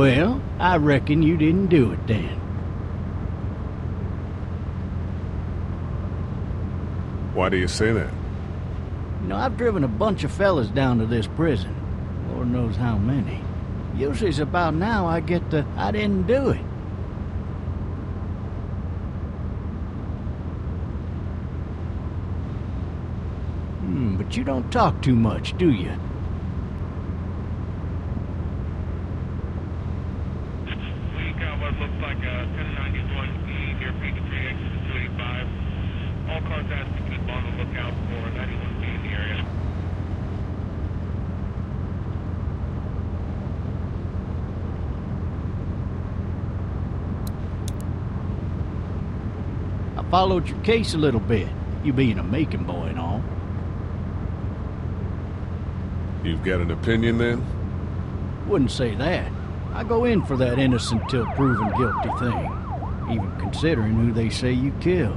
Well, I reckon you didn't do it then. Why do you say that? You know, I've driven a bunch of fellas down to this prison. Lord knows how many. Usually it's about now I get the I didn't do it. Hmm, but you don't talk too much, do you? We got what looks like a 1091E near Peachtree exit to 285. All cars asked to keep on the lookout for 91B in the area. I followed your case a little bit, you being a Macon boy and all. You've got an opinion then? Wouldn't say that. I go in for that innocent till proven guilty thing, even considering who they say you killed.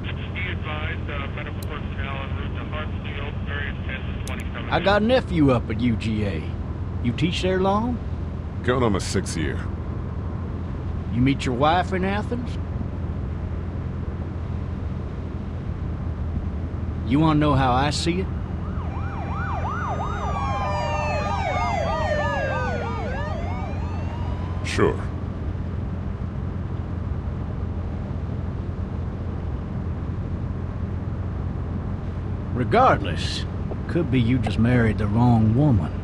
Be advised, uh, medical personnel en route to Hartsfield, various 10 to 20 coming I got a nephew up at UGA. You teach there long? Going on my sixth year. You meet your wife in Athens? You want to know how I see it? Sure. Regardless, could be you just married the wrong woman.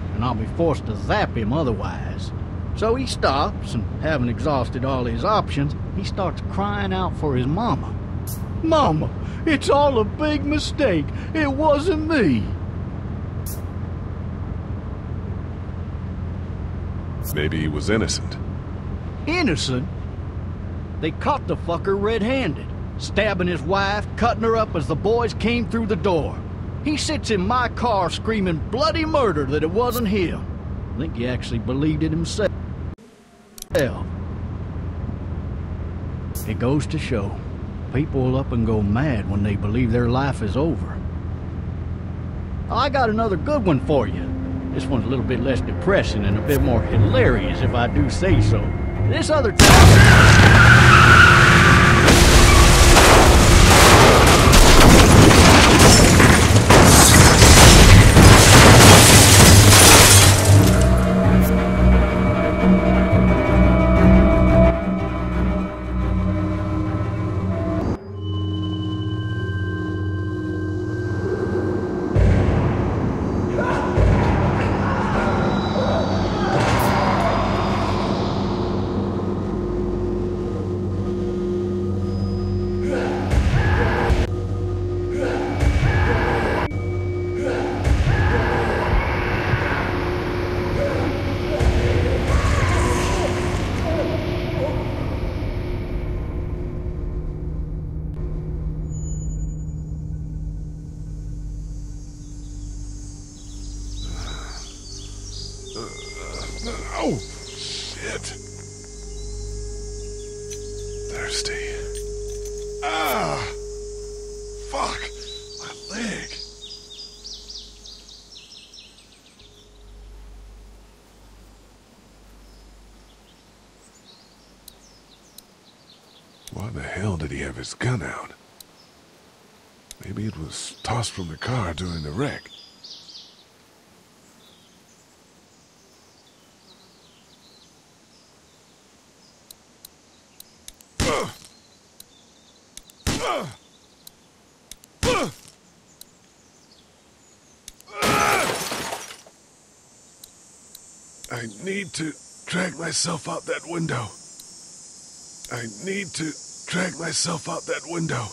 and I'll be forced to zap him otherwise. So he stops, and having exhausted all his options, he starts crying out for his mama. Mama, it's all a big mistake. It wasn't me. Maybe he was innocent. Innocent? They caught the fucker red-handed, stabbing his wife, cutting her up as the boys came through the door. He sits in my car screaming bloody murder that it wasn't him. I think he actually believed it himself. It goes to show, people will up and go mad when they believe their life is over. I got another good one for you. This one's a little bit less depressing and a bit more hilarious if I do say so. This other time... he have his gun out? Maybe it was tossed from the car during the wreck. I need to drag myself out that window. I need to drag myself out that window.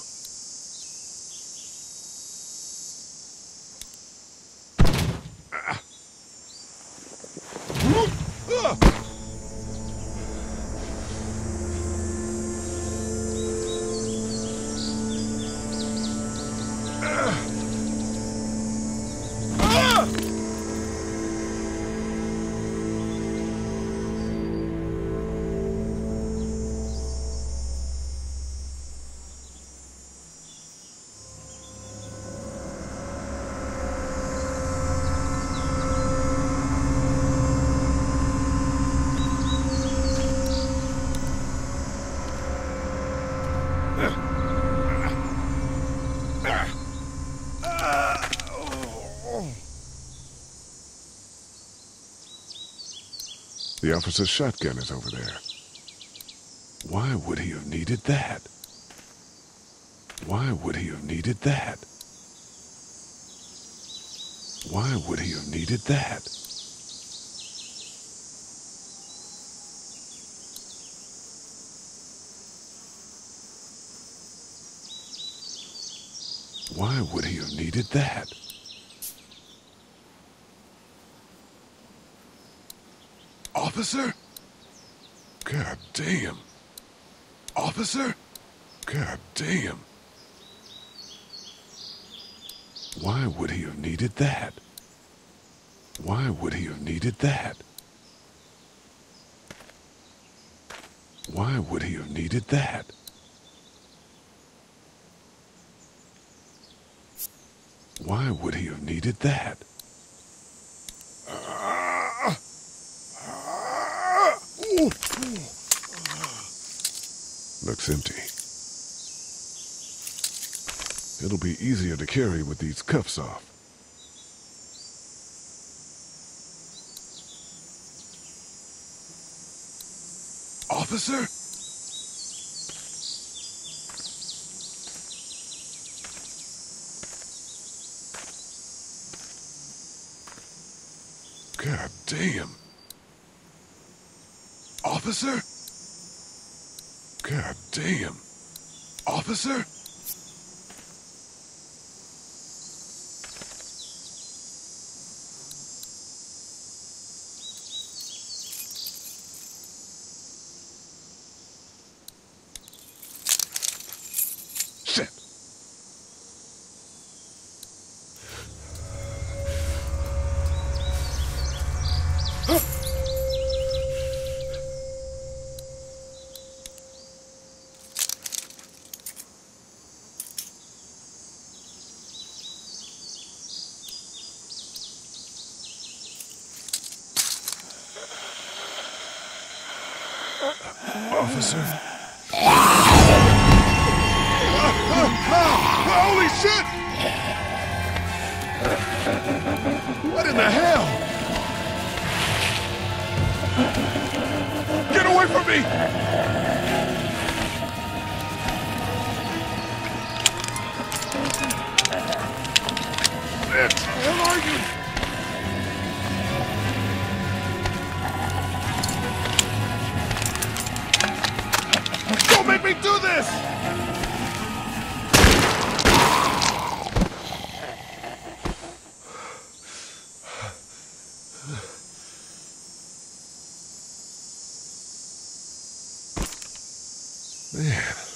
The officer's shotgun is over there. Why would he have needed that? Why would he have needed that? Why would he have needed that? Why would he have needed that? Officer? God damn. Officer? God damn. Why would he have needed that? Why would he have needed that? Why would he have needed that? Why would he have needed that? Looks empty. It'll be easier to carry with these cuffs off. Officer? God damn. Officer? God damn. Officer? Officer? Holy shit! What in the hell? Get away from me! Where are you? Don't me do this! Man.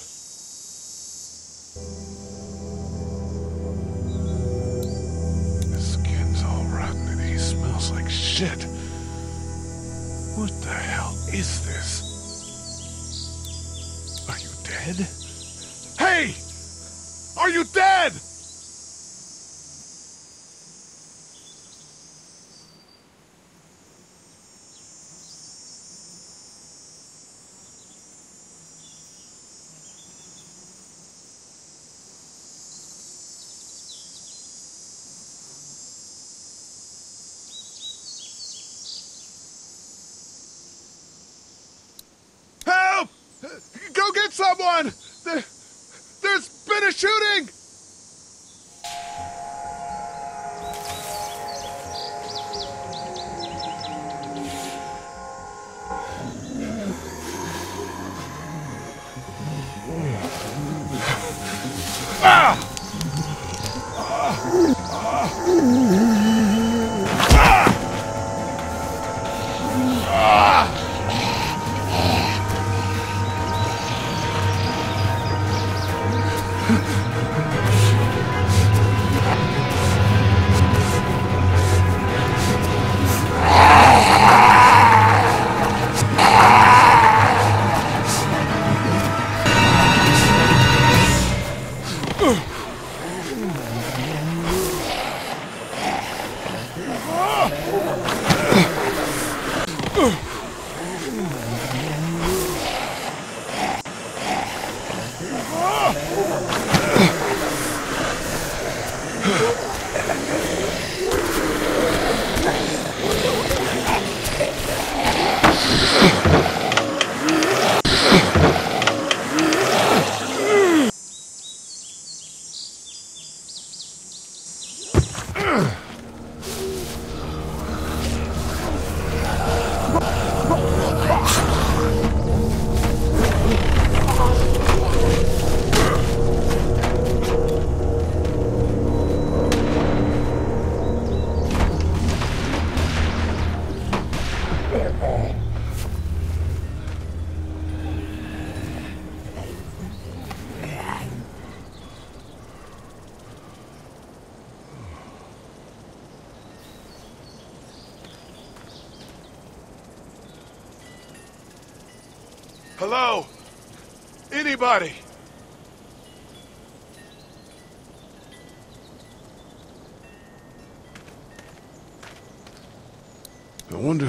Go get someone! There, there's been a shooting!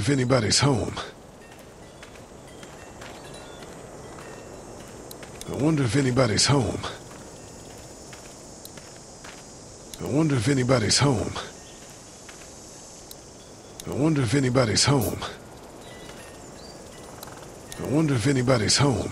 If anybody's home. I wonder if anybody's home. I wonder if anybody's home. I wonder if anybody's home. I wonder if anybody's home.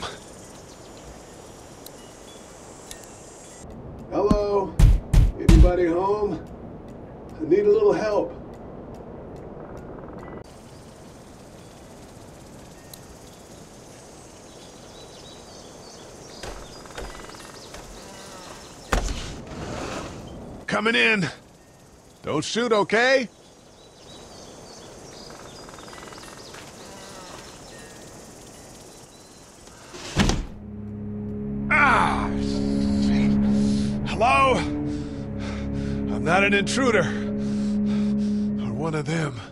Coming in. Don't shoot, okay? Ah! Hello? I'm not an intruder. Or one of them.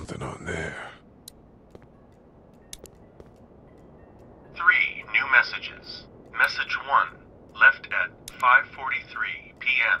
Something on there. Three new messages. Message one, left at 5:43 p.m.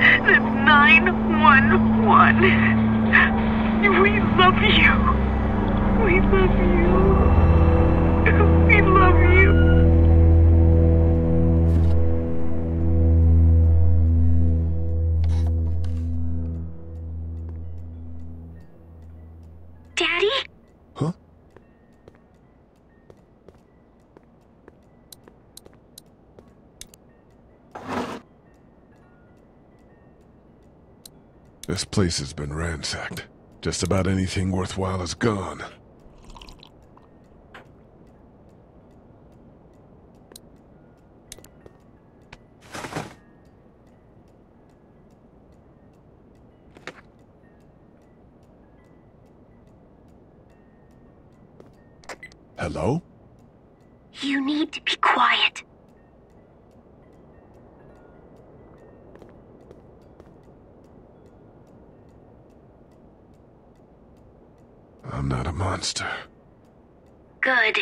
That's 911. We love you. We love you. We love you. This place has been ransacked. Just about anything worthwhile is gone. Hello? Monster. Good.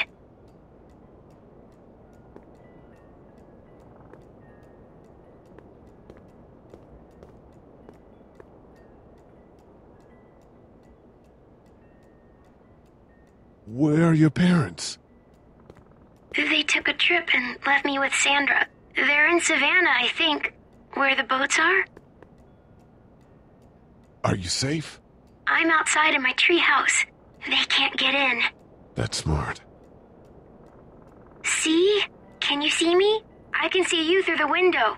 Where are your parents? They took a trip and left me with Sandra. They're in Savannah, I think. Where the boats are? Are you safe? I'm outside in my treehouse. They can't get in. That's smart. See? Can you see me? I can see you through the window.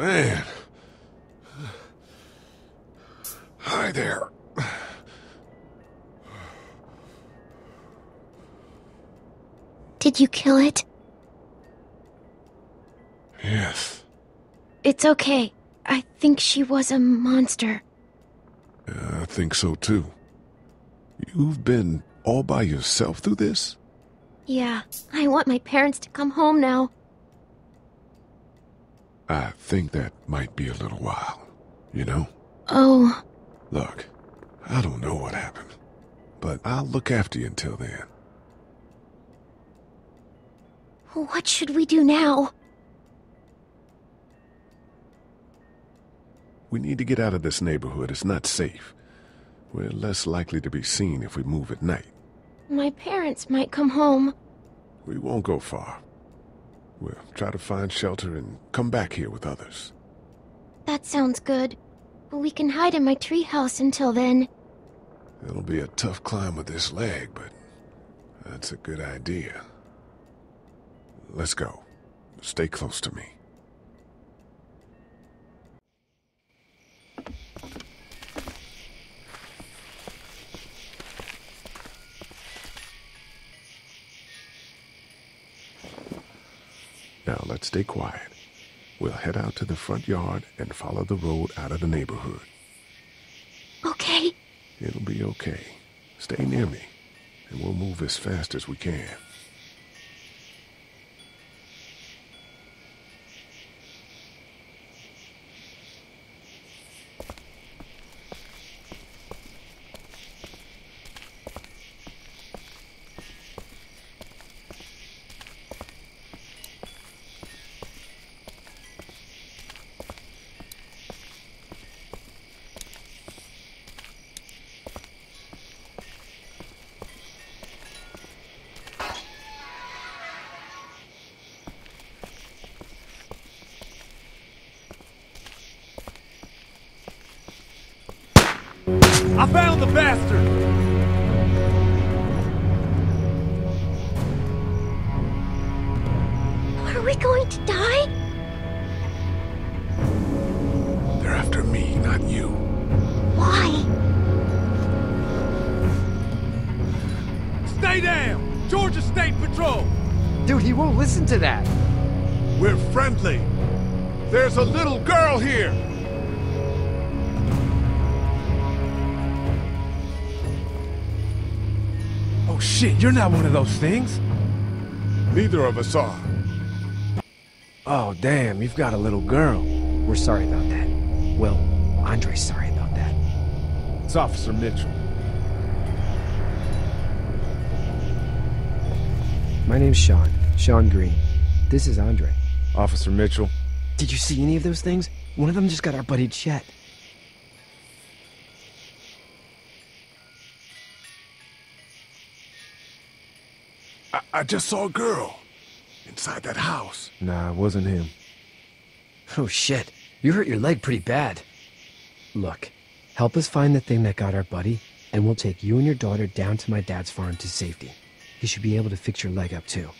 Man. Hi there. Did you kill it? Yes. It's okay. I think she was a monster. I think so too. You've been all by yourself through this? Yeah, I want my parents to come home now. I think that might be a little while. You know? Oh, Look, I don't know what happened, but I'll look after you until then. what should we do now? We need to get out of this neighborhood. It's not safe. We're less likely to be seen if we move at night. My parents might come home. We won't go far. We'll try to find shelter and come back here with others. That sounds good. We can hide in my treehouse until then. It'll be a tough climb with this leg, but that's a good idea. Let's go. Stay close to me. Now let's stay quiet. We'll head out to the front yard and follow the road out of the neighborhood. Okay. It'll be okay. Stay near me, and we'll move as fast as we can. I found the bastard! Are we going to die? They're after me, not you. Why? Stay down! Georgia State Patrol! Dude, he won't listen to that. We're friendly. There's a little girl here. Shit, you're not one of those things. Neither of us are. Oh, damn, you've got a little girl. We're sorry about that. Well, Andre's sorry about that. It's Officer Mitchell. My name's Shawn. Shawn Greene. This is Andre. Officer Mitchell. Did you see any of those things? One of them just got our buddy Chet. I, I just saw a girl inside that house. Nah, it wasn't him. Oh shit. You hurt your leg pretty bad. Look, help us find the thing that got our buddy, and we'll take you and your daughter down to my dad's farm to safety. He should be able to fix your leg up too.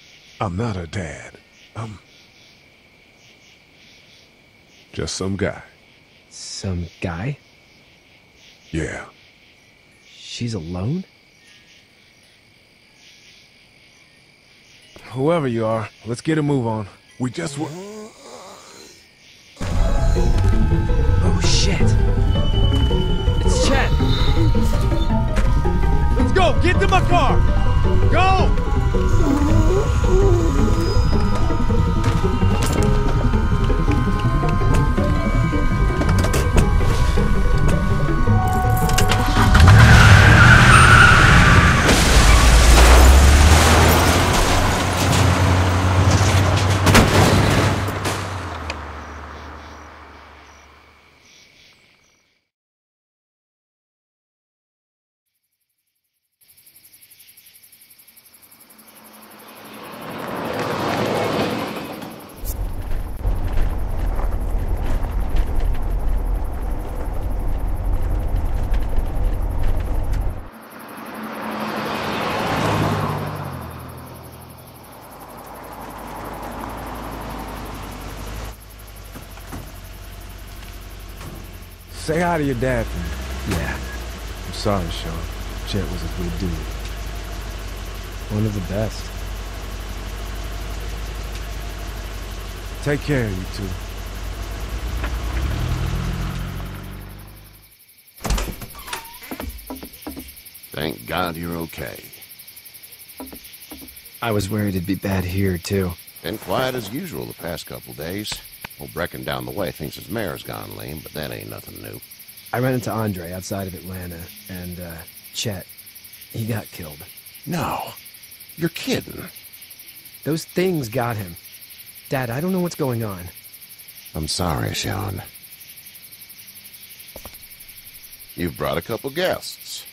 I'm not a dad. I'm just some guy. Some guy? Yeah. She's alone? Whoever you are, let's get a move on. We just were. Oh shit. It's Chet. Let's go! Get to my car! Go! Say hi to your dad for me. Yeah, I'm sorry, Shawn. Chet was a good dude. one of the best. Take care of you two. Thank God you're okay. I was worried it'd be bad here too. Been quiet as usual the past couple days. Old Brecken down the way thinks his mare's gone lame, but that ain't nothing new. I ran into Andre outside of Atlanta, and, uh, Chet. He got killed. No. You're kidding. Those things got him. Dad, I don't know what's going on. I'm sorry, Shawn. You've brought a couple guests.